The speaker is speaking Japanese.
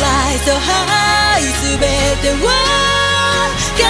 Fly so high 全てを叶